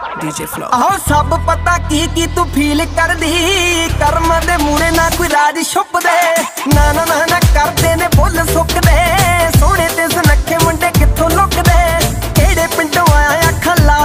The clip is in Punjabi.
DJ Flow ਆਹੋ, ਸਭ ਪਤਾ ਕੀ ਕੀ ਤੂੰ ਫੀਲ ਕਰਦੀ। ਕਰਮ ਦੇ ਮੂਰੇ ਨਾ ਕੋਈ ਰਾਜ ਛੁਪਦੇ। ਨਾ ਨਾ